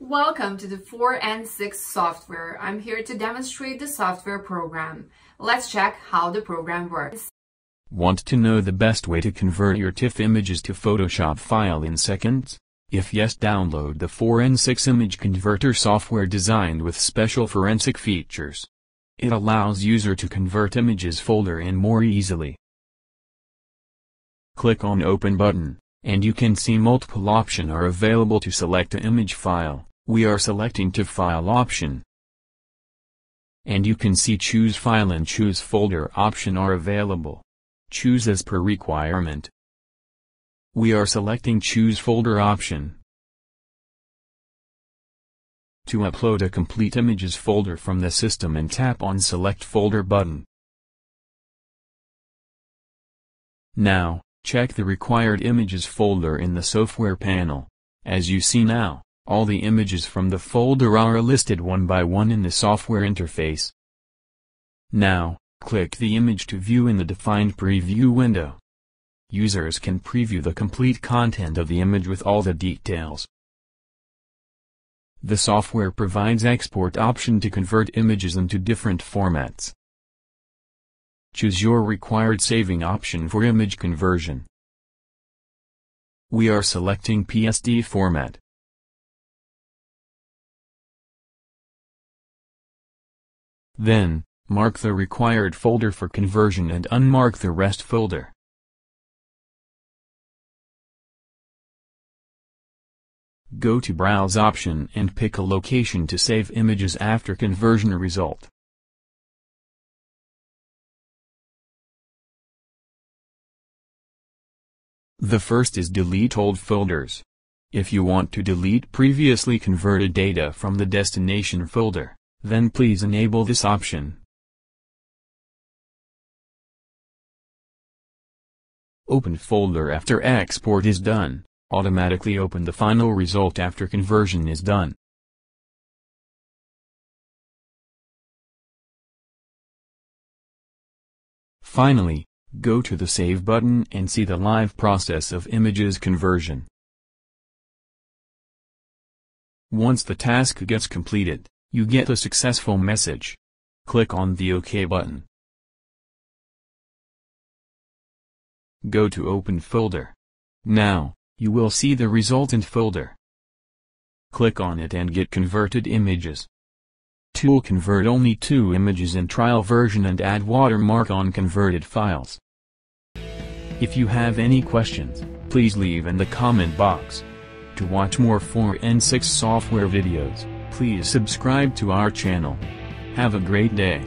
Welcome to the 4n6 software. I'm here to demonstrate the software program. Let's check how the program works. Want to know the best way to convert your TIFF images to Photoshop file in seconds? If yes download the 4n6 image converter software designed with special forensic features. It allows user to convert images folder in more easily. Click on Open button, and you can see multiple option are available to select a image file. We are selecting to file option. And you can see choose file and choose folder option are available. Choose as per requirement. We are selecting choose folder option. To upload a complete images folder from the system and tap on select folder button. Now, check the required images folder in the software panel. As you see now, all the images from the folder are listed one by one in the software interface. Now, click the image to view in the defined preview window. Users can preview the complete content of the image with all the details. The software provides export option to convert images into different formats. Choose your required saving option for image conversion. We are selecting PSD format. Then, mark the required folder for conversion and unmark the rest folder. Go to Browse option and pick a location to save images after conversion result. The first is delete old folders. If you want to delete previously converted data from the destination folder, then please enable this option. Open folder after export is done, automatically open the final result after conversion is done. Finally, go to the Save button and see the live process of images conversion. Once the task gets completed, you get a successful message. Click on the OK button. Go to Open folder. Now, you will see the resultant folder. Click on it and get converted images. Tool convert only two images in trial version and add watermark on converted files. If you have any questions, please leave in the comment box. To watch more 4n6 software videos, please subscribe to our channel. Have a great day.